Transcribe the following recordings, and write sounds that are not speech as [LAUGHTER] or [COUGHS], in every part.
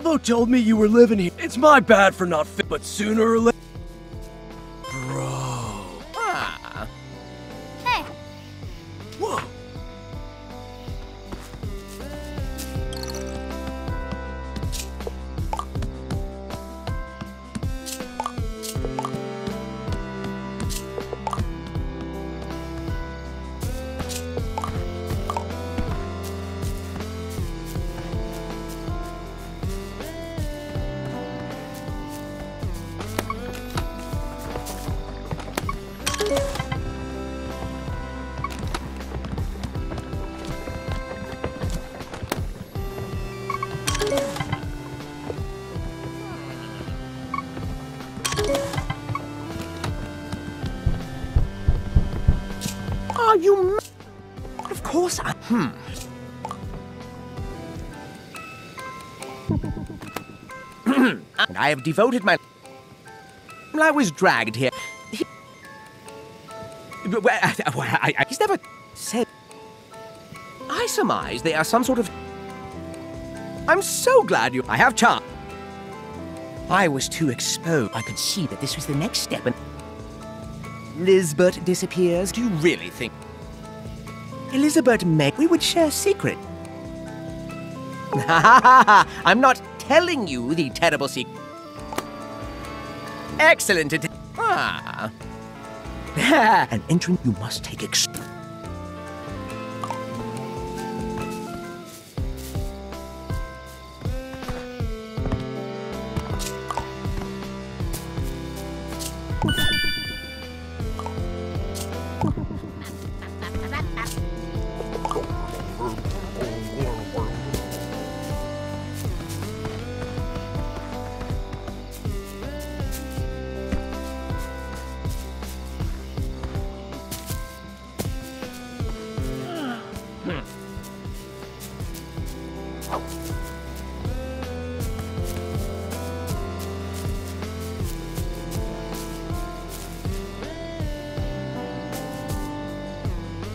Filbo told me you were living here. It's my bad for not fit, but sooner or later. Are you m- Of course I. Hmm. [COUGHS] I have devoted my. I was dragged here. He... Well, I, I, I, he's never said. I surmise they are some sort of. I'm so glad you. I have charm. I was too exposed. I could see that this was the next step, and Lizbert disappears. Do you really think Elizabeth Meg we would share a secret? [LAUGHS] I'm not telling you the terrible secret. Excellent. [LAUGHS] Ah. An entry you must take ex-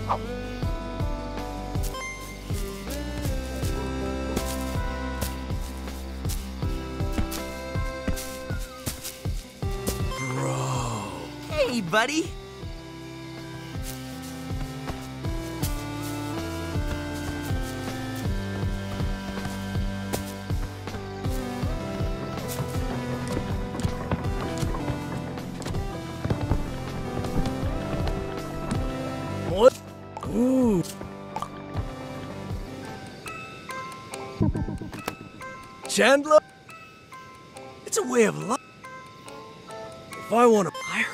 Bro. Hey, buddy. Chandlo? It's a way of life. If I want to buy.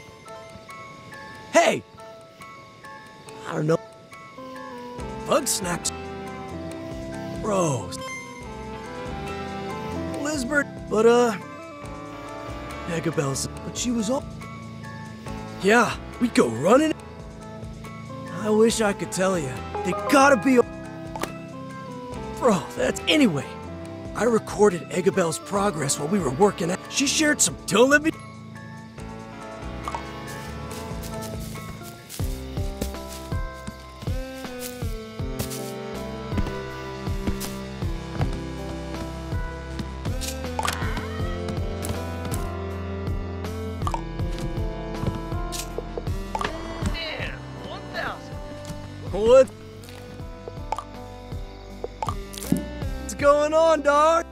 Hey! I don't know. Bugsnax. Bros. Lizbert, but uh. Megabells. But she was all. Yeah, we'd go running. I wish I could tell you. They gotta be. Bro, that's anyway. I recorded Eggabell's progress while we were working out. She shared some. Don't let me. Going on, dog?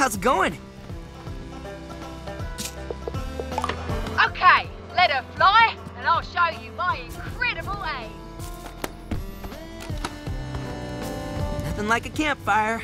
How's it going? Okay, let her fly, and I'll show you my incredible aim. Nothing like a campfire.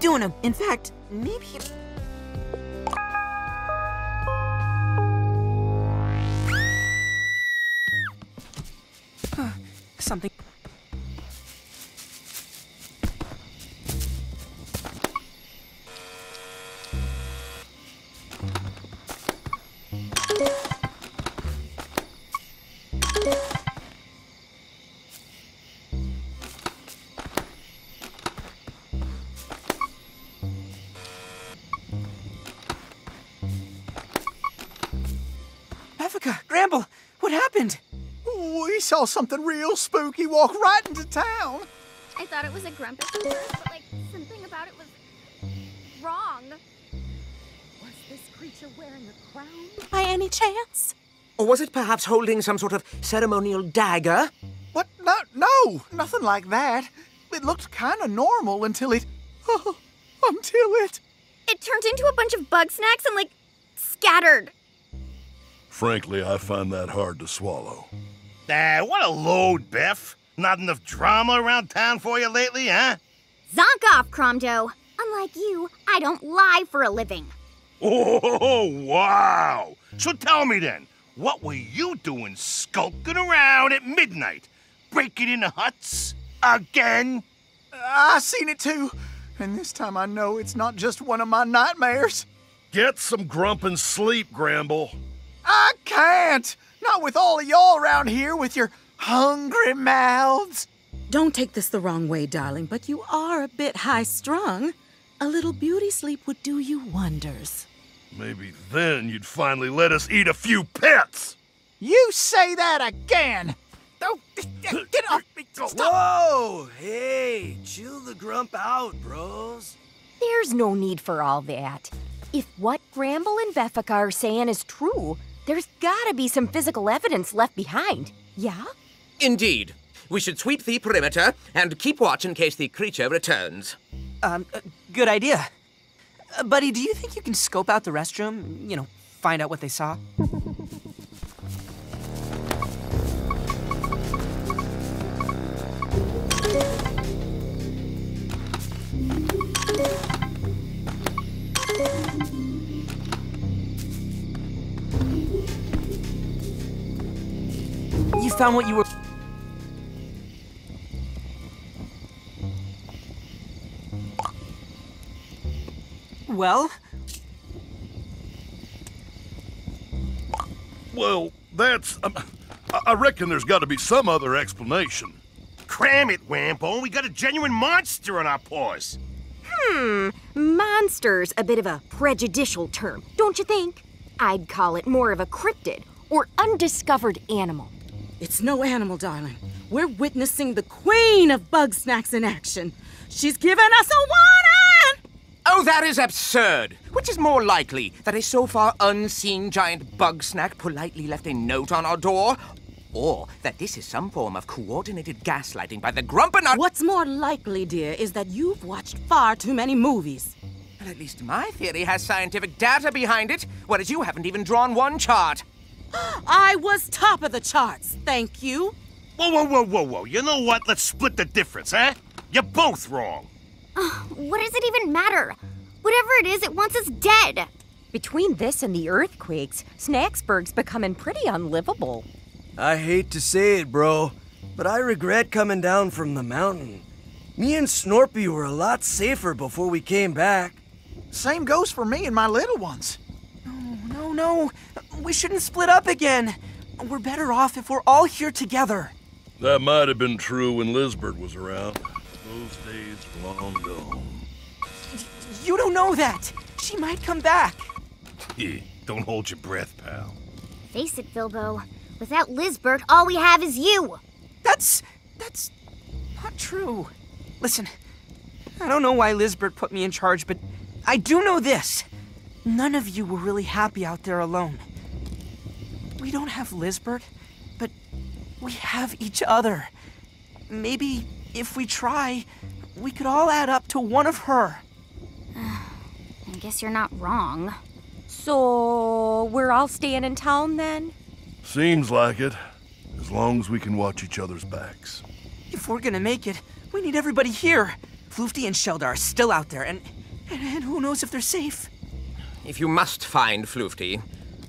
Doing him. In fact, maybe Gramble, what happened? We saw something real spooky walk right into town. I thought it was a grumpus at first, but like something about it was wrong. Was this creature wearing a crown by any chance? Or was it perhaps holding some sort of ceremonial dagger? What? No, no, nothing like that. It looked kind of normal until it. [LAUGHS] until it. It turned into a bunch of Bugsnax and like scattered. Frankly, I find that hard to swallow. Ah, what a load, Biff. Not enough drama around town for you lately, huh? Zonk off, Cromdo. Unlike you, I don't lie for a living. Oh, wow. So tell me then, what were you doing skulking around at midnight? Breaking into huts? Again? I seen it too. And this time I know it's not just one of my nightmares. Get some grumpin' sleep, Gramble. I can't! Not with all of y'all around here with your hungry mouths. Don't take this the wrong way, darling, but you are a bit high strung. A little beauty sleep would do you wonders. Maybe then you'd finally let us eat a few pets. You say that again! Oh, get off me! [LAUGHS] Stop! Whoa! Hey, chill the grump out, bros. There's no need for all that. If what Gramble and Beffica are saying is true, there's gotta be some physical evidence left behind. Yeah? Indeed. We should sweep the perimeter and keep watch in case the creature returns. Um, uh, good idea. Uh, buddy, do you think you can scope out the restroom? You know, find out what they saw? [LAUGHS] found what you were. Well, Well, that's. Um, I- I reckon there's got to be some other explanation. Cram it, Wampo. We got a genuine monster on our paws. Hmm, monster's a bit of a prejudicial term, don't you think? I'd call it more of a cryptid or undiscovered animal. It's no animal, darling. We're witnessing the queen of Bugsnax in action. She's given us a warning! Oh, that is absurd! Which is more likely, that a so far unseen giant bug snack politely left a note on our door? Or that this is some form of coordinated gaslighting by the Grumpanut? What's more likely, dear, is that you've watched far too many movies. Well, at least my theory has scientific data behind it, whereas you haven't even drawn one chart. I was top of the charts, thank you. Whoa, whoa, whoa, whoa, whoa. You know what? Let's split the difference, eh? You're both wrong. What does it even matter? Whatever it is, it wants us dead. Between this and the earthquakes, Snacksburg's becoming pretty unlivable. I hate to say it, bro, but I regret coming down from the mountain. Me and Snorpy were a lot safer before we came back. Same goes for me and my little ones. No, no. We shouldn't split up again. We're better off if we're all here together. That might have been true when Lizbert was around. Those days are long gone. You don't know that. She might come back. [LAUGHS] Yeah, don't hold your breath, pal. Face it, Filbo. Without Lizbert, all we have is you. That's. that's not true. Listen, I don't know why Lizbert put me in charge, but I do know this. None of you were really happy out there alone. We don't have Lizbert, but we have each other. Maybe if we try, we could all add up to one of her. [SIGHS] I guess you're not wrong. So, we're all staying in town then? Seems like it. As long as we can watch each other's backs. If we're gonna make it, we need everybody here. Floofty and Shelda are still out there, and, and, and who knows if they're safe. If you must find Floofty,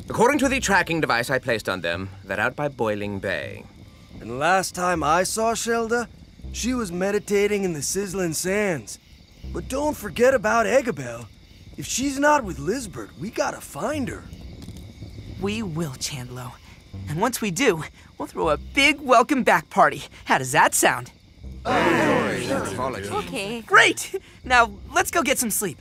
according to the tracking device I placed on them, they're out by Boiling Bay. And last time I saw Shelda, she was meditating in the sizzling sands. But don't forget about Eggabell. If she's not with Lizbert, we gotta find her. We will, Chandlo. And once we do, we'll throw a big welcome back party. How does that sound? Okay. Great! Now, let's go get some sleep.